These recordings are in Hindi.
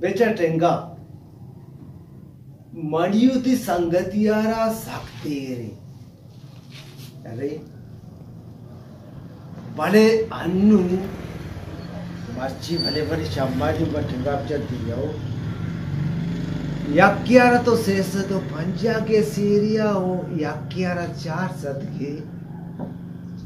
बेचटेंगा। मणियुति संगतियारा सक्तेरे अरे, भले अन्नु मर्ची, भले भले शम्मारी बटेंगा जब दियो यक्यारा तो शेष तो पंजा के सीरिया हो, यक्यारा चार सदके। ಈ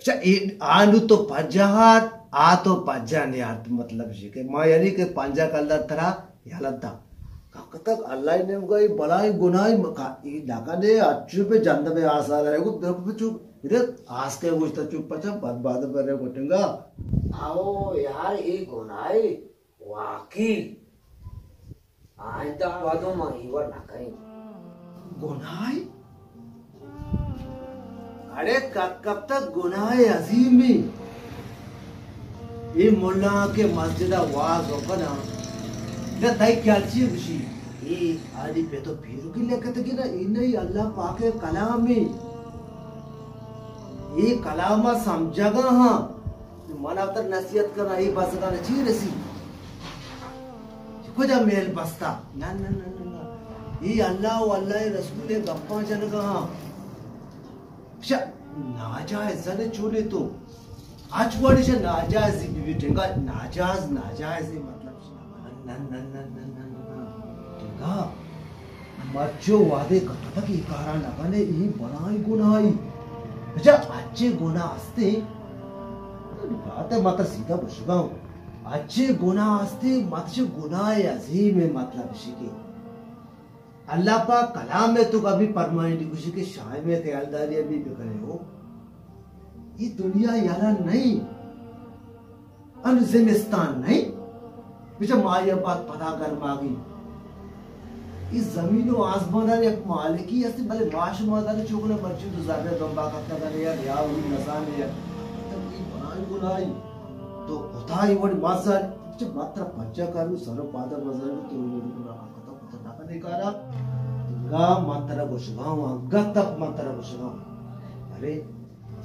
अच्छा ये आनु तो पंजाहात आ तो पंजा ने अर्थ मतलब जी के माँ यानी के पंजा कल्ला तरा यालद्दा कब तक अल्लाह ने गई बलाई गुनाई मका ये डाका ने अच्छु पे जंद पे आसा रहे को देखो पे चुप इधर आस के कुछ तो चुप पचा बाद बाद पर रे कोटेंगा आओ यार ये गुनाहे वाकी आयदा वादो मा इवर ना कहीं गुनाई अरे कब कब तक गुनाह अजीम ये मुल्ला के मस्जिद वाज होकर ना। ये तय क्या चीज़ खुशी? ये आदि पे तो फिर की लेकर कि ना इन्हें अल्लाह पाक कलाम ये कलाम समझगा हाँ। मना तर नसीहत करना ये बस का नहीं रसी खुदा मेल बस्ता ना ना ना ना ना ये अल्लाह अल्लाह रसूल गप्पा जनगा हाँ तो मतलब अच्छा गुना मात्र सीधा अच्छे गुना असते मात्र गुनाह अजीम मतलब अल्लाह पाक कलाम में तो कभी परमानेंट खुशी के शाय में ख्यालदारी भी करे हो। ये दुनिया यारा नहीं। अनजिमिस्तान नहीं। पीछे माया बात पता कर मांगी। इस ज़मीन और आसमान एक मालिकी ऐसे भले माश माता ने चोकने मर्ज़ी तो जाने दम बात करे यार या उन नसान है। तो ये बनाई बुलाई तो ही वो मासा जो मात्र पंचा करू सरो पाद मजर तो ये ना कतो कतो ना कने कारा गा मात्र गोशगाव गा तक मात्र गोशगाव अरे,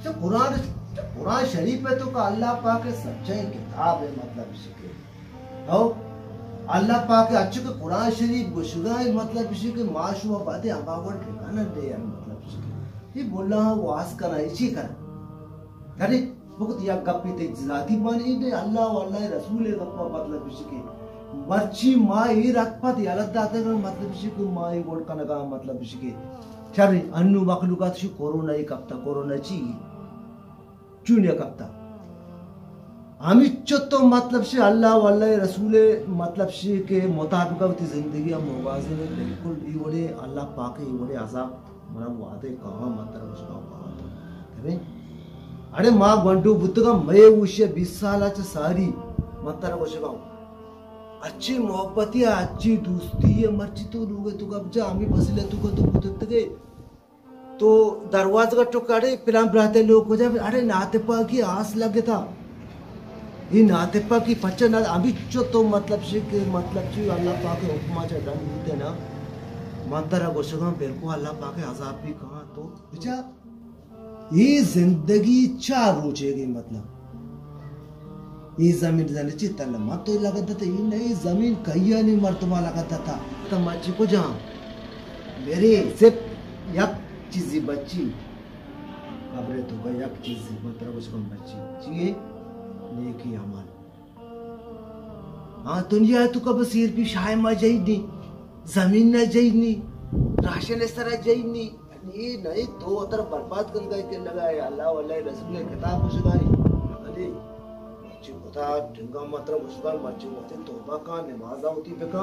जो कुरान तो कुरान शरीफ है तो का अल्लाह पाक के सच्चाई किताब है मतलब इसके। हो अल्लाह पाक के अच्छे के कुरान शरीफ गोशगाई मतलब इसी के माशुआ बातें अबावट ठिकाना दे यार मतलब इसके। ये बोला वास करा इसी करा। अरे बहुत या गप्पी ते जाती मानी ने अल्लाह अल्लाह रसूल गप्पा मतलब इसके। मर्ची माई रखपत यालत दाते का मतलब इसके माई गोड कनगा मतलब इसके चरी अन्नु मखलूकात शु कोरोना ही कप्ता कोरोना ची चुनिया कप्ता हामी तो मतलब से अल्लाह अल्लाह रसूल मतलब से के मुताबिक होती ज़िंदगी हम मुवाजे में बिल्कुल ये बड़े अल्लाह पाक ये बड़े अजाब मना वादे कहा मतलब उसका कहा अरे अरे माँ गंटू बुद्धगा मैं उसे बीस साल सारी मतलब उसका अच्छी मोहब्बत या अच्छी दोस्ती है मर्ची तो लोगे तू कब जा आम्ही बसले तू को तो बुद्ध गए तो दरवाज़ा का टुकाड़े फिर हम रहते लोग को जब अरे नाते पा की आस लगे था। ये नाते पा की पच्चा ना अभी चो तो मतलब से के मतलब से अल्लाह पाक के हुक्मा चढ़ान होते ना। मंतरा गोशगा बिल्कुल अल्लाह पाक के अजाब भी कहा तो। बेचा ये ज़िंदगी चार रोचेगी मतलब। ये ज़मीन जाने तल मत तो लगता था ये नहीं ज़मीन कहिया नहीं मर्तबा लगता था तो मच्छी को जहाँ मेरे सिर्फ़ एक चीज़ बच्ची खबरें तो गई एक चीज़ मतलब उसको बच्ची चाहिए नेकी अमल हाँ दुनिया है तो कब सिर भी शाय मा जाई नहीं ज़मीन न जाई नहीं राशन इस तरह जाई नहीं ये नहीं तो अतर बर्बाद कर गए के लगाए अल्लाह वल्लाह रसूल किताब उस गए चिमोता डंगा मात्रा मुस्बार मच्चे होते तोबा का नमाज़ होती बेका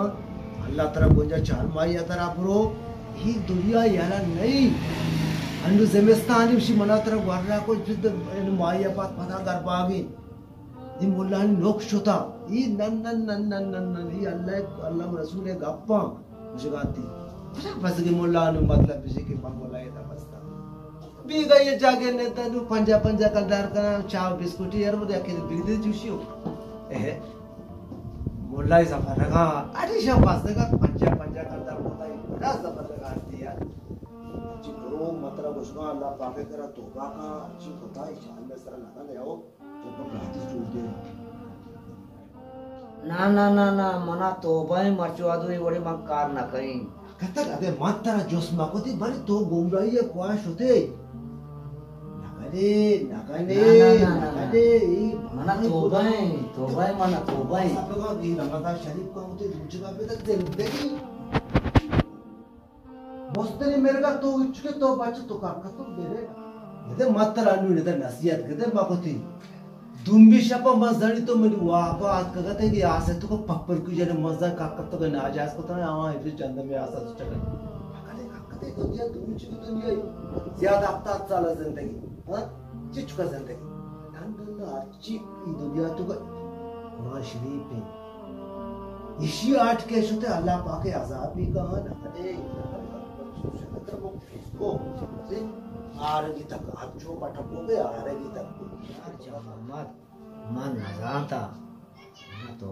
अल्लाह तरा गोंजा चाल मारी अतर आपरो ही दुनिया यारा नहीं। अंडू जमेस्तान इसी मना तरा वारा को जिद माया पात पता कर पागी। इन मुल्ला नोक शोता ये नन नन नन नन नन नन ये अल्लाह अल्लाह रसूल गप्पा। मुझे गाती बस के मुल्ला ने मतलब इसी के पास बोला ये था। तनु पंजा पंजा कंदार का चाव बिस्कुट यार वो देखे बिगदे जुशियो eh mulai sama daga ada siapa pas daga पंजा पंजा कंदार होता है बड़ा जबर लगा आती यार जी मतलब उसका अल्लाह पाक करा तौबा का अच्छी होता है शान में सर लगा ले आओ तो पर हाथ जोड़ दे ना ना ना ना मना तोबाई मरचवादो वडे मग कार ना काही कतक अबे मात्रा जोश माकोती बरी तो गुमराई है क्वाश होते ना, ना, ना, ना. नकाले ई मना तोबाई तोबाई मना तोबाई आप लोगों की रमज़ान शरीफ का होते दूसरे का पे तक ज़िंदगी मोस्तरी मेरे का तो उचके तो बच्चे तो का का तो दे रे ये मात्रा अनु ने नसीहत के माकोती दुम्बी शपा मजदानी तो मेरी वापा आज कगा ते की आसे तो को पप्पर की जने मज़ा काकत तो ना जास को तो आवा इधर चंद में आसा तो चले काकते काकते तो दिया तुम ची तो दिया ज़्यादा हफ़्ता चाला ज़िंदगी। हाँ चिच का ज़िंदगी नंदन आची ई दुनिया तो का कुरान शरीफ में इसी आठ के शुते अल्लाह पाके अजाब भी कहा ना करे को से आरगी तक अब जो पटकोगे आरगी तक यार जब मोहम्मद मन न जानता ना तो